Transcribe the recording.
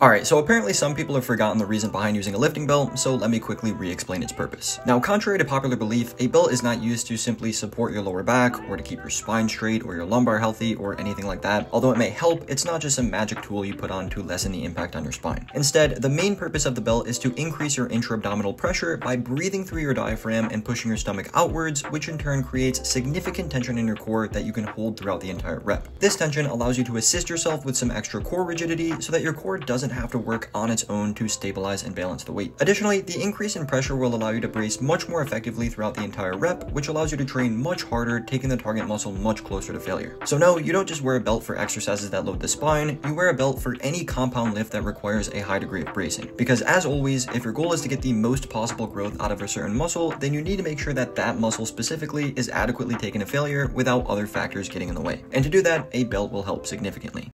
Alright, so apparently some people have forgotten the reason behind using a lifting belt, so let me quickly re-explain its purpose. Now, contrary to popular belief, a belt is not used to simply support your lower back, or to keep your spine straight, or your lumbar healthy, or anything like that. Although it may help, it's not just a magic tool you put on to lessen the impact on your spine. Instead, the main purpose of the belt is to increase your intra-abdominal pressure by breathing through your diaphragm and pushing your stomach outwards, which in turn creates significant tension in your core that you can hold throughout the entire rep. This tension allows you to assist yourself with some extra core rigidity so that your core doesn't have to work on its own to stabilize and balance the weight. Additionally, the increase in pressure will allow you to brace much more effectively throughout the entire rep, which allows you to train much harder, taking the target muscle much closer to failure. So no, you don't just wear a belt for exercises that load the spine, you wear a belt for any compound lift that requires a high degree of bracing. Because as always, if your goal is to get the most possible growth out of a certain muscle, then you need to make sure that that muscle specifically is adequately taken to failure without other factors getting in the way. And to do that, a belt will help significantly.